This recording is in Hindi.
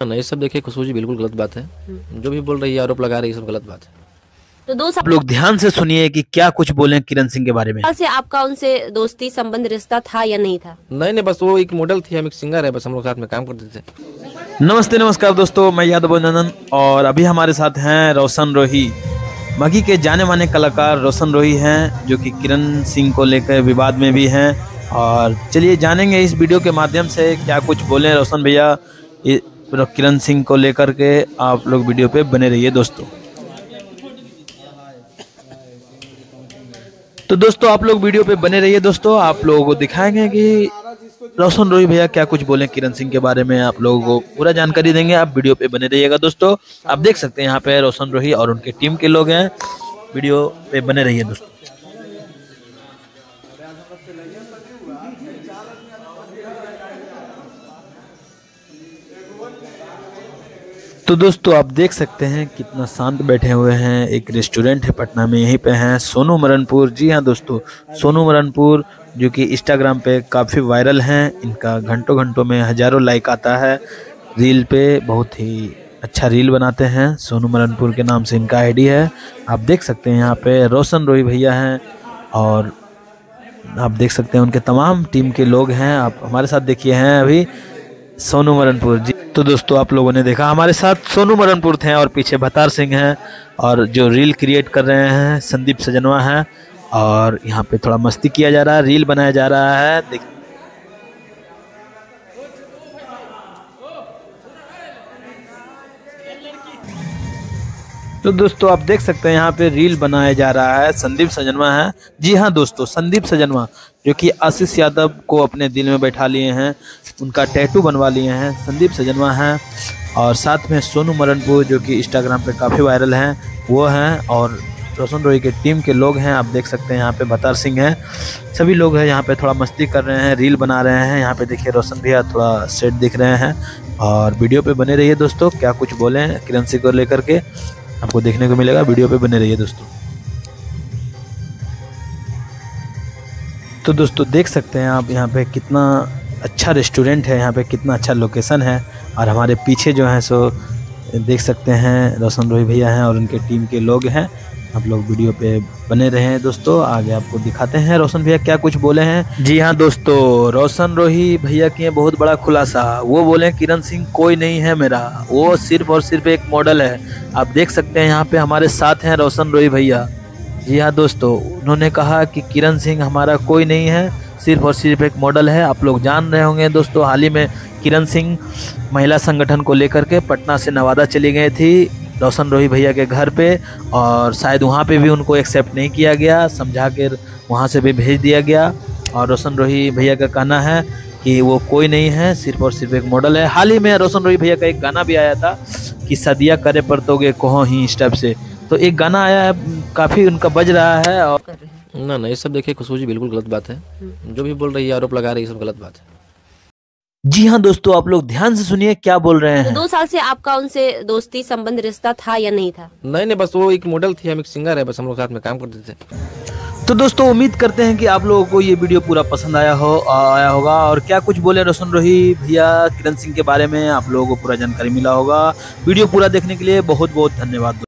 नहीं सब देखिए खुशबू जी बिल्कुल गलत बात है। जो भी बोल रही है आरोप लगा रही है सब गलत बात है। तो दो आप लोग ध्यान से सुनिए कि क्या कुछ बोले किरण सिंह के बारे में। से आपका उनसे दोस्ती संबंध रिश्ता था या नहीं था? नहीं नहीं बस वो एक मॉडल थी हम एक सिंगर है बस हम लोग साथ में काम करते थे। नमस्ते नमस्कार दोस्तों मैं यादव नंदन और अभी हमारे साथ हैं रोशन रोही। मघी के जाने माने कलाकार रोशन रोही हैं जो कि किरण सिंह को लेकर विवाद में भी हैं। और चलिए जानेंगे इस वीडियो के माध्यम से क्या कुछ बोले रोशन भैया। किरण सिंह को लेकर के आप लोग वीडियो पे बने रहिए दोस्तों। तो दोस्तों, आप लोग वीडियो पे बने रहिए दोस्तों। आप लोगों को दिखाएँगे कि रोशन रोही भैया क्या कुछ बोले किरण सिंह के बारे में। आप लोगों को पूरा जानकारी देंगे। आप वीडियो पे बने रहिएगा दोस्तों। आप देख सकते हैं यहाँ पे रोशन रोही और उनके टीम के लोग हैं। वीडियो पे बने रहिए दोस्तों। तो दोस्तों, आप देख सकते हैं कितना शांत बैठे हुए हैं। एक रेस्टोरेंट है पटना में, यहीं पे हैं सोनू मरनपुर जी हाँ दोस्तों, सोनू मरनपुर जो कि इंस्टाग्राम पे काफ़ी वायरल हैं। इनका घंटों घंटों में हज़ारों लाइक आता है। रील पे बहुत ही अच्छा रील बनाते हैं। सोनू मरनपुर के नाम से इनका आईडी है। आप देख सकते हैं यहाँ पे रोशन रोही भैया हैं और आप देख सकते हैं उनके तमाम टीम के लोग हैं। आप हमारे साथ देखिए हैं अभी सोनू मरनपुर जी तो दोस्तों, आप लोगों ने देखा, हमारे साथ सोनू मरनपुर थे और पीछे भतार सिंह हैं और जो रील क्रिएट कर रहे हैं, संदीप सजनवा हैं और यहाँ पे थोड़ा मस्ती किया जा रहा है, रील बनाया जा रहा है। तो दोस्तों, आप देख सकते हैं यहाँ पे रील बनाया जा रहा है। संदीप सजनवा है। जी हाँ दोस्तों, संदीप सजनवा, जो कि आशीष यादव को अपने दिल में बैठा लिए हैं, उनका टैटू बनवा लिए हैं। संदीप सजनवा हैं और साथ में सोनू मरनपुर जो कि इंस्टाग्राम पे काफ़ी वायरल हैं, वो हैं और रोशन रोही के टीम के लोग हैं। आप देख सकते हैं यहाँ पे भतार सिंह हैं। सभी लोग हैं, यहाँ पे थोड़ा मस्ती कर रहे हैं, रील बना रहे हैं। यहाँ पे देखिए रोशन भैया थोड़ा सेट दिख रहे हैं और वीडियो पे बने रहिए दोस्तों। क्या कुछ बोले, किरण सिंह को लेकर के। आपको देखने को मिलेगा, वीडियो पे बने रहिए दोस्तों। तो दोस्तों, देख सकते हैं आप यहाँ पे कितना अच्छा रेस्टोरेंट है, यहाँ पे कितना अच्छा लोकेशन है, और हमारे पीछे जो है, सो देख सकते हैं रोशन रोही भैया हैं और उनके टीम के लोग हैं। आप लोग वीडियो पे बने रहे हैं दोस्तों। आगे आपको दिखाते हैं। रोशन भैया, क्या कुछ बोले हैं? जी हाँ दोस्तों, रोशन रोही भैया किए बहुत बड़ा खुलासा। वो बोले, किरण सिंह कोई नहीं है मेरा। वो सिर्फ़ और सिर्फ़ एक मॉडल है। आप देख सकते हैं यहाँ पे हमारे साथ हैं रोशन रोही भैया। जी हाँ दोस्तों, उन्होंने कहा कि किरण सिंह हमारा कोई नहीं है, सिर्फ़ और सिर्फ़ एक मॉडल है। आप लोग जान रहे होंगे दोस्तों, हाल ही में किरण सिंह महिला संगठन को लेकर के पटना से नवादा चली गई थी। रोशन रोही भैया के घर पे और शायद वहाँ पे भी उनको एक्सेप्ट नहीं किया गया समझा कर वहाँ से भी भेज दिया गया। और रोशन रोही भैया का कहना है कि वो कोई नहीं है सिर्फ़ और सिर्फ़ एक मॉडल है। हाल ही में रोशन रोही भैया का एक गाना भी आया था कि सदिया करे पर तोगे कहो ही स्टेप से। तो एक गाना आया है काफ़ी उनका बज रहा है और ना ना ये सब देखिए खुशबू जी बिल्कुल गलत बात है। जो भी बोल रही है आरोप लगा रही है सब गलत बात है। जी हाँ दोस्तों आप लोग ध्यान से सुनिए क्या बोल रहे तो हैं? दो साल से आपका उनसे दोस्ती संबंध रिश्ता था या नहीं था? नहीं नहीं बस वो एक मॉडल थी हम एक सिंगर है बस हम लोग साथ में काम करते थे। तो दोस्तों उम्मीद करते हैं कि आप लोगों को ये वीडियो पूरा पसंद आया हो आया होगा। और क्या कुछ बोले रोशन रोही भैया किरण सिंह के बारे में आप लोगों को पूरा जानकारी मिला होगा। वीडियो पूरा देखने के लिए बहुत बहुत धन्यवाद।